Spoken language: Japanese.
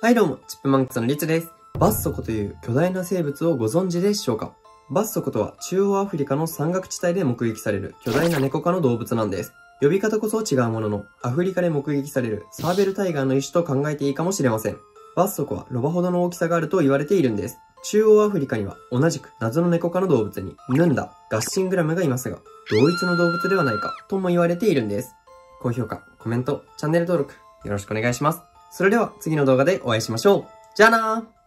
はいどうも、チップマンクスのリツです。バッソコという巨大な生物をご存知でしょうか？バッソコとは中央アフリカの山岳地帯で目撃される巨大な猫科の動物なんです。呼び方こそ違うものの、アフリカで目撃されるサーベルタイガーの一種と考えていいかもしれません。バッソコはロバほどの大きさがあると言われているんです。中央アフリカには同じく謎の猫科の動物にヌンダ、ガッシングラムがいますが、同一の動物ではないかとも言われているんです。高評価、コメント、チャンネル登録よろしくお願いします。それでは次の動画でお会いしましょう。じゃあなー